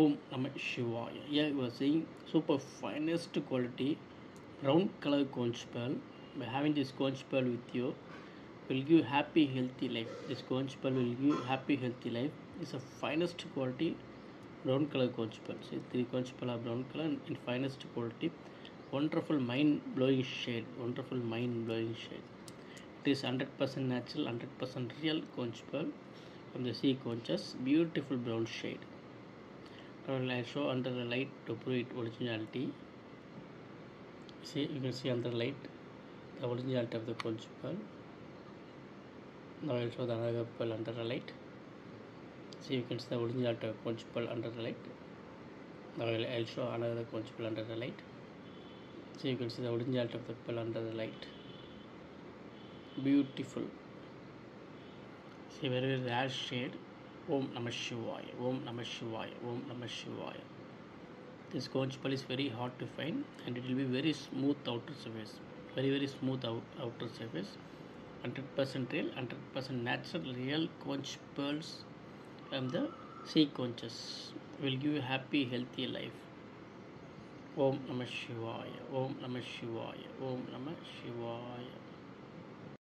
Om Namah Shivaya. Here you are seeing super finest quality brown color conch pearl. By having this conch pearl with you, will give happy healthy life. This conch pearl will give happy healthy life. It's a finest quality brown color conch pearl. See three conch pearl are brown color and in finest quality. Wonderful mind blowing shade. Wonderful mind blowing shade. It is 100% natural, 100% real conch pearl from the sea conches. Beautiful brown shade. Now I'll show under the light to prove it originality. See, you can see under the light the originality of the pearl. Now I'll show the another pearl under the light. See, you can see the originality of conch pearl under the light. Now I'll, I'll show another pearl under the light. See, you can see the originality of the pearl under the light. Beautiful. See, very, very rare shade. Om Namah Shivaya. Om Namah Shivaya. Om Namah Shivaya. This conch pearl is very hard to find and it will be very smooth outer surface. Very, very smooth out, outer surface. 100% real, 100% natural, real conch pearls from the sea conches will give you happy, healthy life. Om Namah Shivaya. Om Namah Shivaya. Om Namah Shivaya.